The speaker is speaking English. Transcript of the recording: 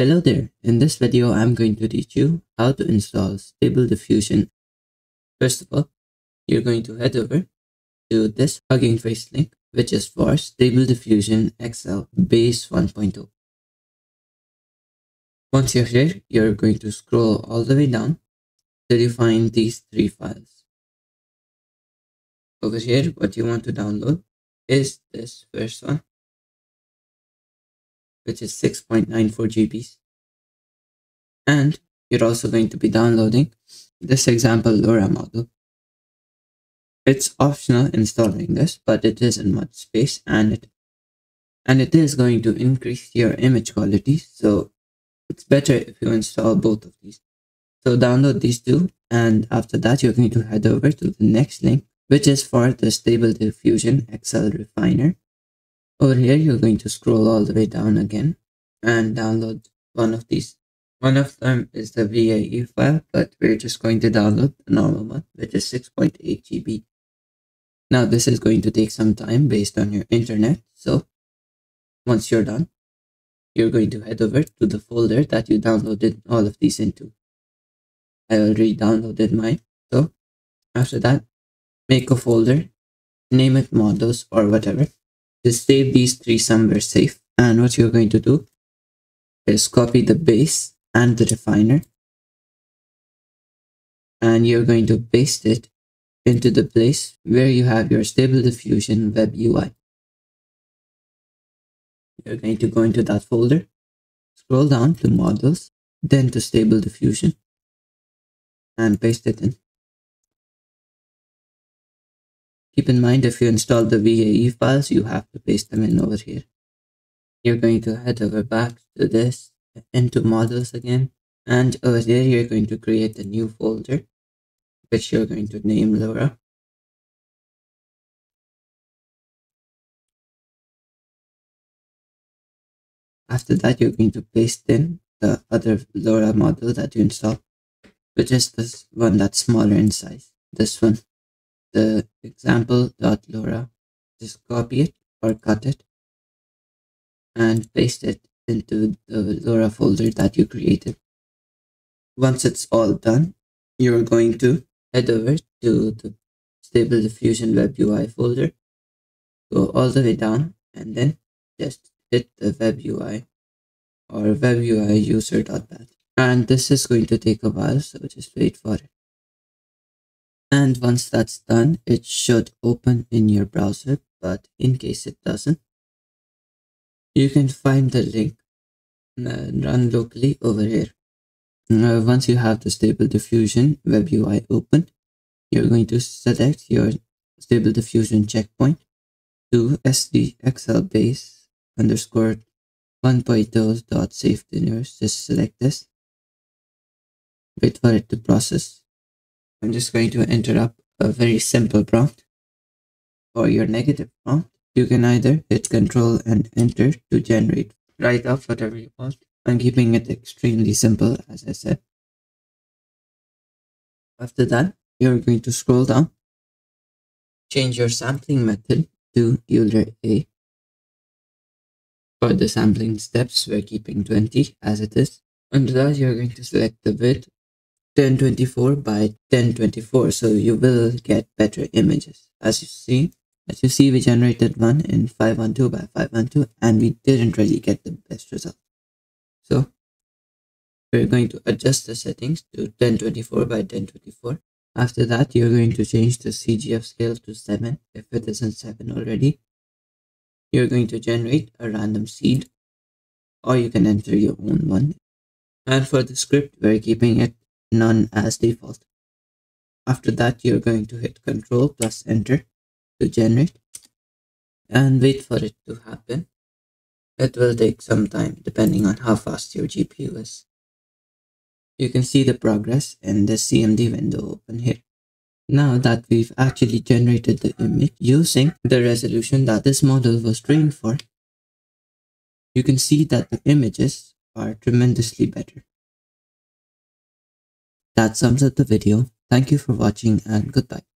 Hello there, in this video I'm going to teach you how to install Stable Diffusion. First of all, you're going to head over to this Hugging Face link which is for Stable Diffusion XL Base 1.0. Once you're here, you're going to scroll all the way down till you find these three files. Over here, what you want to download is this first one which is 6.94 GBs. And you're also going to be downloading this example LoRa model. It's optional installing this, but it is in much space and it and it is going to increase your image quality. So it's better if you install both of these. So download these two and after that you're going to head over to the next link which is for the Stable Diffusion XL Refiner. Over here, you're going to scroll all the way down again and download one of these. One of them is the VAE file, but we're just going to download the normal one, which is 6.8 GB. Now, this is going to take some time based on your internet. So once you're done, you're going to head over to the folder that you downloaded all of these into. I already downloaded mine. So after that, make a folder, name it models or whatever just save these three somewhere safe. And what you're going to do is copy the base and the refiner. And you're going to paste it into the place where you have your Stable Diffusion web UI. You're going to go into that folder, scroll down to models, then to Stable Diffusion, and paste it in. Keep in mind if you install the VAE files, you have to paste them in over here. You're going to head over back to this, into models again, and over there you're going to create a new folder, which you're going to name LoRa. After that, you're going to paste in the other LoRa model that you installed, which is this one that's smaller in size, this one the example.lora, just copy it or cut it and paste it into the LoRa folder that you created. Once it's all done, you're going to head over to the Stable Diffusion Web UI folder, go all the way down, and then just hit the Web UI or Web UI user.bat. And this is going to take a while, so just wait for it. And once that's done, it should open in your browser, but in case it doesn't, you can find the link and run locally over here. Uh, once you have the Stable Diffusion web UI open, you're going to select your Stable Diffusion checkpoint to SDXL base underscore 1.0 dot safetensors. Just select this. Wait for it to process. I'm just going to enter up a very simple prompt for your negative prompt. You can either hit control and enter to generate, write off whatever you want. I'm keeping it extremely simple, as I said. After that, you're going to scroll down, change your sampling method to Euler A. For the sampling steps, we're keeping 20 as it is. Under that, you're going to select the width 1024 by 1024 so you will get better images as you see. As you see we generated one in 512 by 512 and we didn't really get the best result. So we're going to adjust the settings to 1024 by 1024 after that you're going to change the cgf scale to 7 if it isn't 7 already. You're going to generate a random seed or you can enter your own one. And for the script we're keeping it none as default. After that, you're going to hit Control plus Enter to generate and wait for it to happen. It will take some time depending on how fast your GPU is. You can see the progress in the CMD window open here. Now that we've actually generated the image using the resolution that this model was trained for, you can see that the images are tremendously better. That sums up the video. Thank you for watching and goodbye.